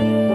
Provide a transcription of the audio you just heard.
you.